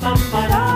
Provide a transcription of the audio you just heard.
bum, ba, da.